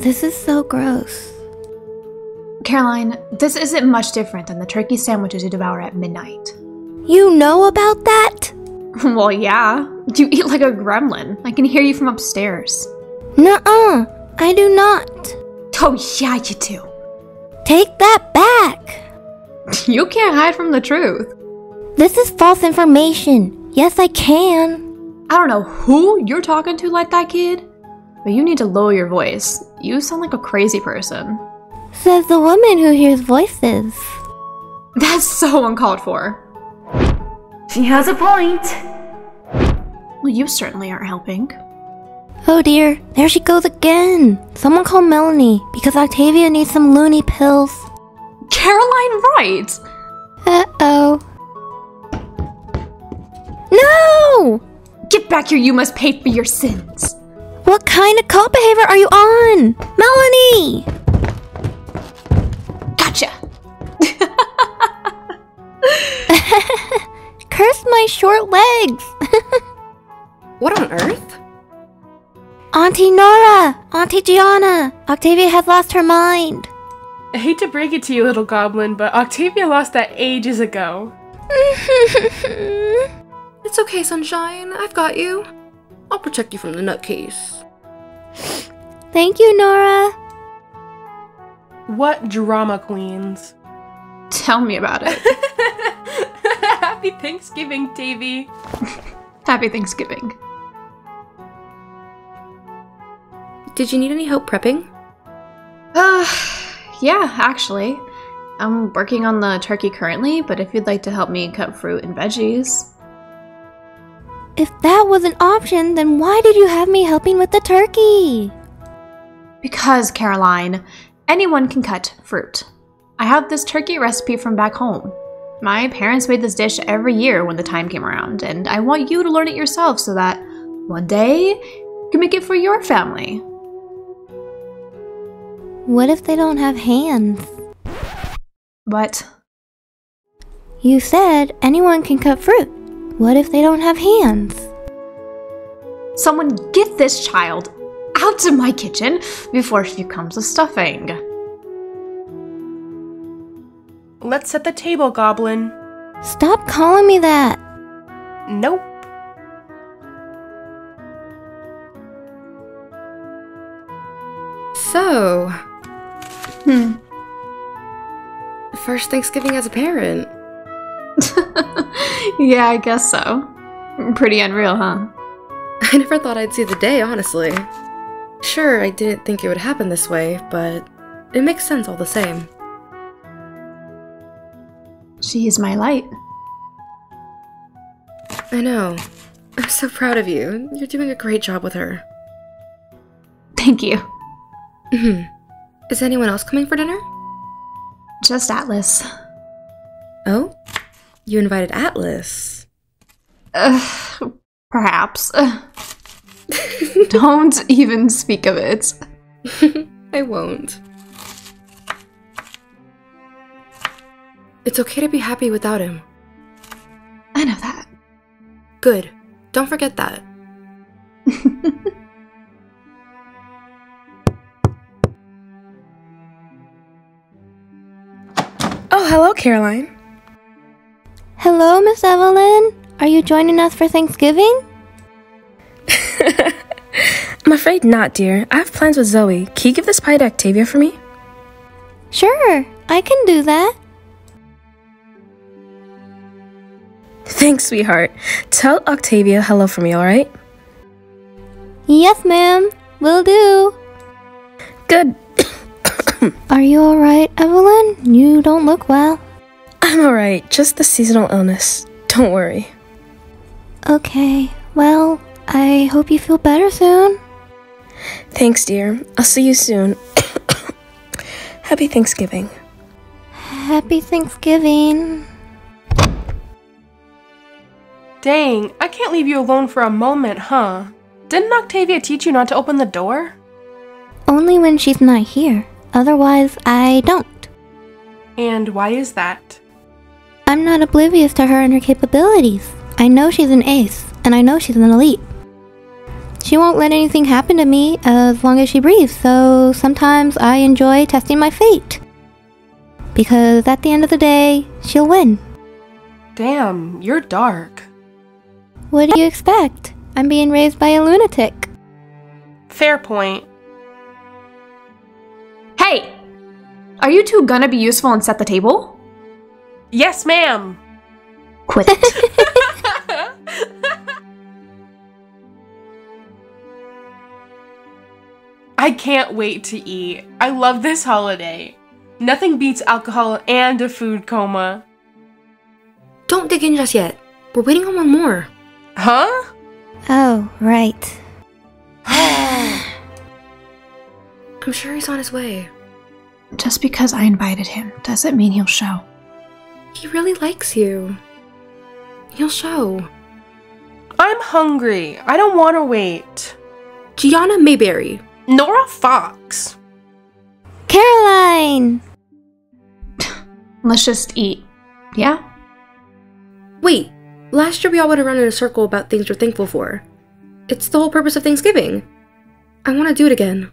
This is so gross. Caroline, this isn't much different than the turkey sandwiches you devour at midnight. You know about that? well, yeah. You eat like a gremlin. I can hear you from upstairs. Nuh-uh. I do not. Oh, yeah, you do. Take that back. You can't hide from the truth. This is false information. Yes, I can. I don't know who you're talking to like that kid, but you need to lower your voice. You sound like a crazy person. Says the woman who hears voices. That's so uncalled for. She has a point. Well, you certainly aren't helping. Oh dear, there she goes again. Someone call Melanie because Octavia needs some loony pills. Caroline Wright! Uh oh. No! Get back here, you must pay for your sins. What kind of cult behavior are you on? Melanie! Gotcha! Curse my short legs! What on earth? Auntie Nora! Auntie Gianna! Octavia has lost her mind. I hate to break it to you, little goblin, but Octavia lost that ages ago. It's okay, sunshine. I've got you. I'll protect you from the nutcase. Thank you, Nora. What drama queens? Tell me about it. Happy Thanksgiving, Davy. Happy Thanksgiving. Did you need any help prepping? Uh, yeah, actually. I'm working on the turkey currently, but if you'd like to help me cut fruit and veggies. If that was an option, then why did you have me helping with the turkey? Because, Caroline, anyone can cut fruit. I have this turkey recipe from back home. My parents made this dish every year when the time came around, and I want you to learn it yourself so that one day you can make it for your family. What if they don't have hands? But You said anyone can cut fruit. What if they don't have hands? someone get this child out of my kitchen before she becomes a stuffing. Let's set the table, goblin. Stop calling me that. Nope. So, Hmm. first Thanksgiving as a parent. yeah, I guess so. Pretty unreal, huh? I never thought I'd see the day, honestly. Sure, I didn't think it would happen this way, but it makes sense all the same. She is my light. I know. I'm so proud of you. You're doing a great job with her. Thank you. Mhm. Is anyone else coming for dinner? Just Atlas. You invited Atlas. Ugh, perhaps. Don't even speak of it. I won't. It's okay to be happy without him. I know that. Good. Don't forget that. Oh, hello, Caroline. Hello, Miss Evelyn. Are you joining us for Thanksgiving? I'm afraid not, dear. I have plans with Zoe. Can you give this pie to Octavia for me? Sure, I can do that. Thanks, sweetheart. Tell Octavia hello for me, alright? Yes, ma'am. Will do. Good. Are you alright, Evelyn? You don't look well. I'm alright. Just the seasonal illness. Don't worry. Okay, well, I hope you feel better soon. Thanks, dear. I'll see you soon. Happy Thanksgiving. Happy Thanksgiving. Dang, I can't leave you alone for a moment, huh? Didn't Octavia teach you not to open the door? Only when she's not here. Otherwise, I don't. And why is that? I'm not oblivious to her and her capabilities. I know she's an ace, and I know she's an elite. she won't let anything happen to me as long as she breathes, so sometimes I enjoy testing my fate. Because at the end of the day, she'll win. Damn, you're dark. What do you expect? I'm being raised by a lunatic. Fair point. Hey! Are you two gonna be useful and set the table? Yes, ma'am. Quit it. I can't wait to eat. I love this holiday. Nothing beats alcohol and a food coma. Don't dig in just yet. We're waiting on one more. Huh? Oh, right. I'm sure he's on his way. Just because I invited him doesn't mean he'll show. He really likes you. He'll show. I'm hungry. I don't want to wait. Gianna Mayberry. Nora Fox. Caroline! Let's just eat. Yeah? Wait, last year we all went around in a circle about things we're thankful for. It's the whole purpose of Thanksgiving. I want to do it again.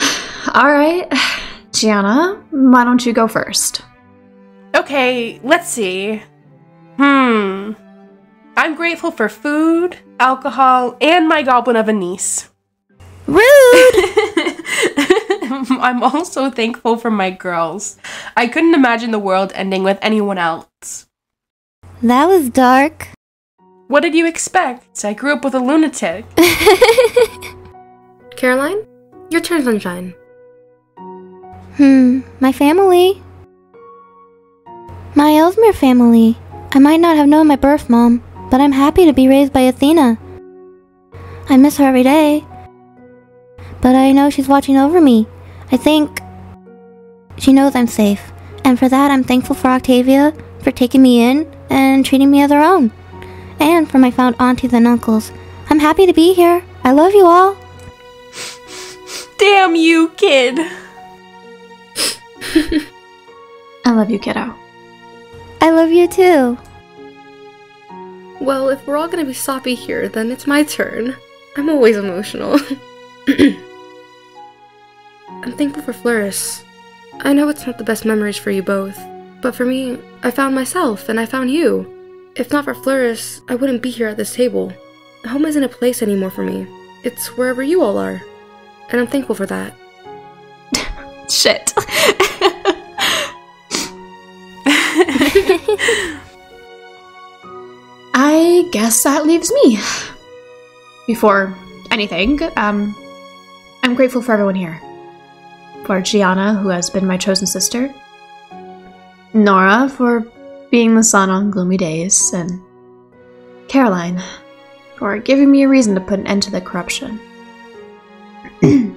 Alright. Gianna, why don't you go first? Okay, let's see. Hmm. I'm grateful for food, alcohol, and my goblin of a niece. Rude! I'm also thankful for my girls. I couldn't imagine the world ending with anyone else. that was dark. What did you expect? I grew up with a lunatic. Caroline, your turn, sunshine. Hmm, my family. My Ellesmere family. I might not have known my birth mom, but I'm happy to be raised by Athena. I miss her every day. But I know she's watching over me. I think she knows I'm safe. And for that, I'm thankful for Octavia for taking me in and treating me as her own. And for my found aunties and uncles. I'm happy to be here. I love you all. Damn you, kid. I love you, kiddo. I love you too. Well, if we're all gonna be soppy here, then it's my turn. I'm always emotional. I'm thankful for Floris. I know it's not the best memories for you both, but for me, I found myself and I found you. If not for Floris, I wouldn't be here at this table. Home isn't a place anymore for me. It's wherever you all are. And I'm thankful for that. Shit. Guess that leaves me. Before anything, um, I'm grateful for everyone here. For Gianna, who has been my chosen sister. Nora, for being the sun on gloomy days. And Caroline, for giving me a reason to put an end to the corruption.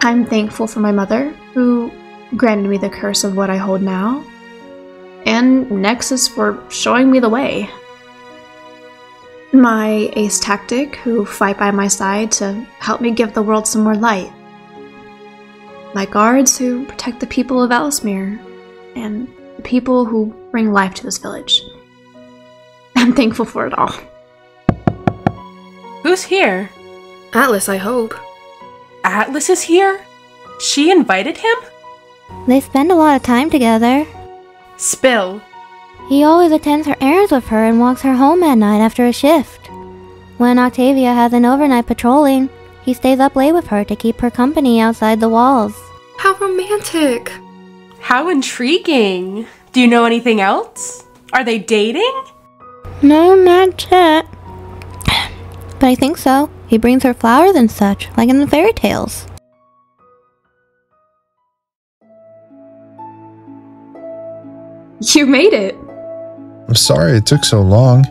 I'm thankful for my mother, who granted me the curse of what I hold now, and Nexus for showing me the way. My ace tactic, who fight by my side to help me give the world some more light. My guards, who protect the people of Ellesmere, and the people who bring life to this village. I'm thankful for it all. Who's here? Atlas, I hope. Atlas is here? She invited him? They spend a lot of time together. Spill. He always attends her errands with her and walks her home at night after a shift. When Octavia has an overnight patrolling, he stays up late with her to keep her company outside the walls. How romantic! How intriguing. Do you know anything else? Are they dating? No, not yet. But I think so. He brings her flowers and such, like in the fairy tales. You made it! I'm sorry it took so long.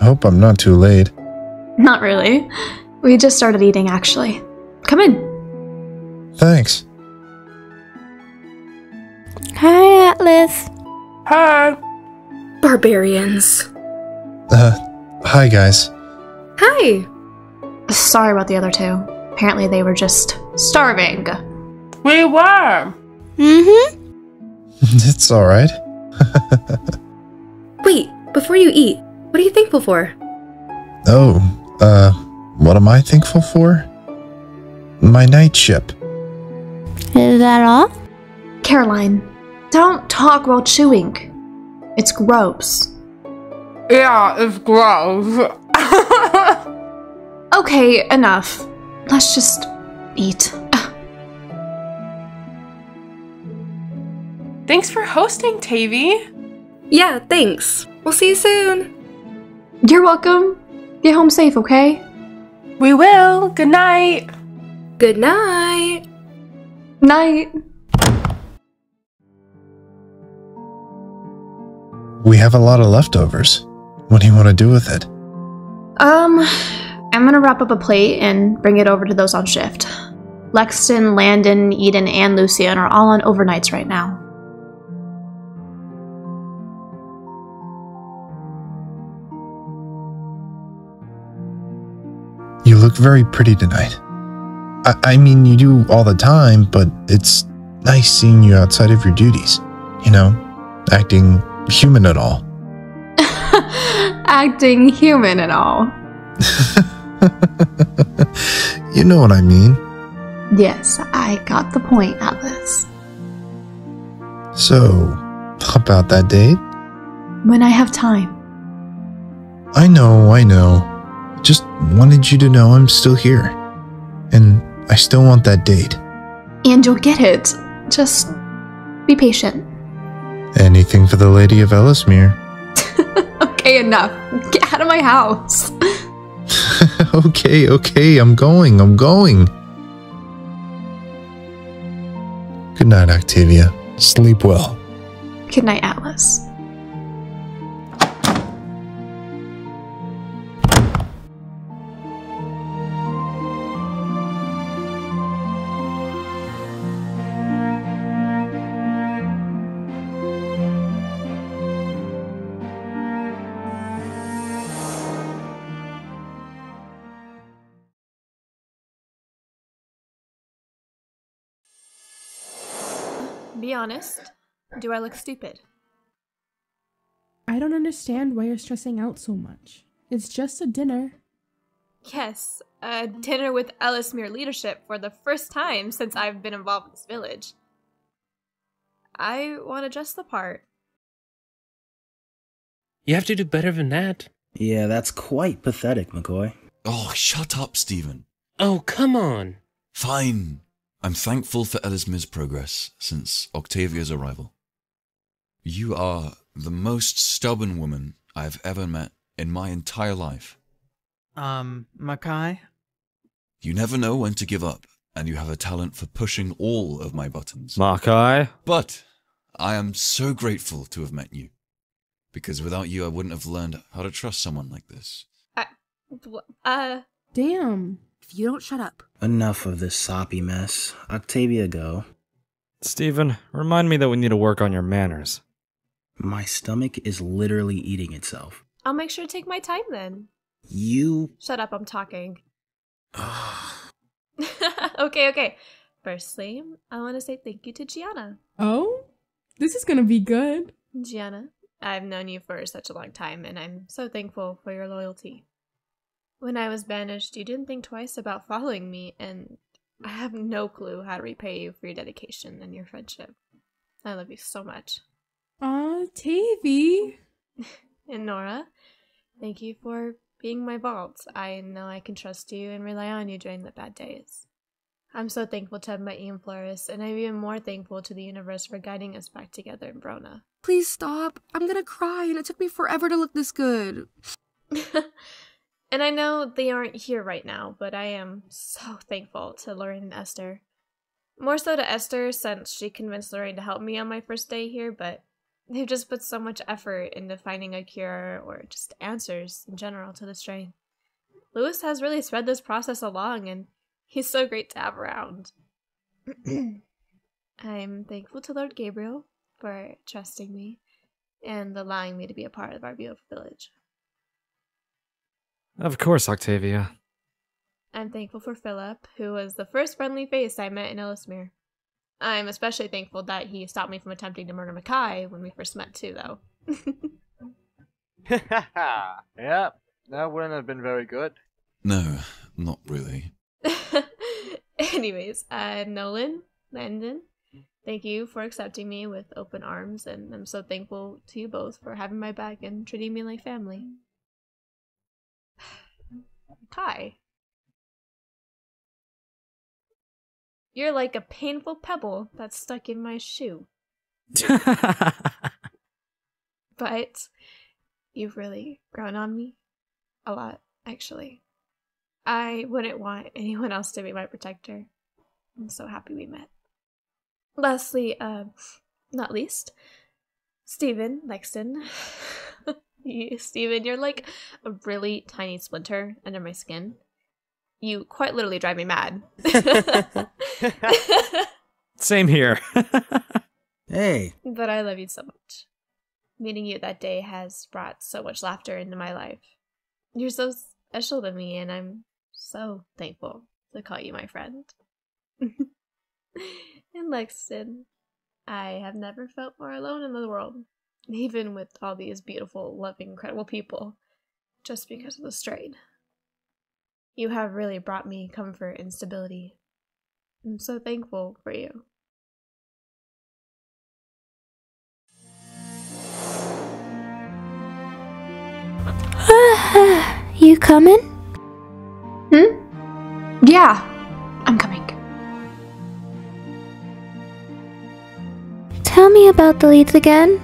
I hope I'm not too late. Not really. We just started eating, actually. Come in. Thanks. Hi, Atlas. Hi. Barbarians. Uh, hi guys. Hi! Sorry about the other two. Apparently, they were just starving. We were. Mm-hmm. it's alright. Wait, before you eat, what are you thankful for? Oh, uh, what am I thankful for? My night ship. Is that all? Caroline, don't talk while chewing. It's gross. Yeah, it's gross. Okay, enough. Let's just eat. Thanks for hosting, Tavy. Yeah, thanks. We'll see you soon. You're welcome. Get home safe, okay? We will. Good night. Good night. Night. We have a lot of leftovers. What do you want to do with it? Um, I'm gonna wrap up a plate and bring it over to those on shift. Lexton, Landon, Eden, and Lucian are all on overnights right now. Look very pretty tonight. I, I mean, you do all the time, but it's nice seeing you outside of your duties. You know, acting human at all. Acting human at all. you know what I mean. Yes, I got the point, Atlas. So, about that date? When I have time. I know, I know. Just wanted you to know I'm still here. And I still want that date. And you'll get it. Just be patient. Anything for the Lady of Ellismere. Okay, enough. Get out of my house. okay, okay, I'm going, I'm going. Good night, Octavia. Sleep well. Good night, Atlas. Be honest. Do I look stupid? I don't understand why you're stressing out so much. It's just a dinner. Yes, a dinner with Ellismere leadership for the first time since I've been involved in this village. I want to dress the part. You have to do better than that. Yeah, that's quite pathetic, McCoy. Oh, shut up, Stephen. Oh, come on. Fine. I'm thankful for Ellismere's progress since Octavia's arrival. You are the most stubborn woman I've ever met in my entire life. Um, Makai? You never know when to give up, and you have a talent for pushing all of my buttons. Makai? But I am so grateful to have met you. Because without you, I wouldn't have learned how to trust someone like this. I, uh, Damn. If you don't shut up. Enough of this soppy mess. Octavia, go. Stephen, remind me that we need to work on your manners. My stomach is literally eating itself. I'll make sure to take my time then. You. Shut up, I'm talking. okay, okay. Firstly, I want to say thank you to Gianna. Oh? This is gonna be good. Gianna, I've known you for such a long time, and I'm so thankful for your loyalty. When I was banished, you didn't think twice about following me, and I have no clue how to repay you for your dedication and your friendship. I love you so much. Aw, Tavy. And Nora, thank you for being my vault. I know I can trust you and rely on you during the bad days. I'm so thankful to have met you in Flores, and I'm even more thankful to the universe for guiding us back together in Brona. Please stop. I'm gonna cry, and it took me forever to look this good. and I know they aren't here right now, but I am so thankful to Lorraine and Esther. More so to Esther since she convinced Lorraine to help me on my first day here, but they've just put so much effort into finding a cure or just answers in general to the strain. Lewis has really spread this process along, and he's so great to have around. I'm thankful to Lord Gabriel for trusting me and allowing me to be a part of our beautiful village. Of course, Octavia. I'm thankful for Philip, who was the first friendly face I met in Ellesmere. I'm especially thankful that he stopped me from attempting to murder Makai when we first met, too, though. yeah, that wouldn't have been very good. No, not really. Anyways, uh, Nolan, Landon, thank you for accepting me with open arms, and I'm so thankful to you both for having my back and treating me like family. Kai. You're like a painful pebble that's stuck in my shoe. but you've really grown on me a lot, actually. I wouldn't want anyone else to be my protector. I'm so happy we met. Lastly, uh, not least, Stephen Lexton. you, Stephen, you're like a really tiny splinter under my skin. You quite literally drive me mad. Same here. hey. But I love you so much. Meeting you that day has brought so much laughter into my life. You're so special to me, and I'm so thankful to call you my friend. in Lexington, I have never felt more alone in the world, even with all these beautiful, loving, incredible people, just because of the strain. You have really brought me comfort and stability. I'm so thankful for you. you coming? Hmm? Yeah, I'm coming. Tell me about the leads again.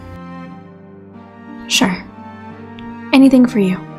Sure. Anything for you.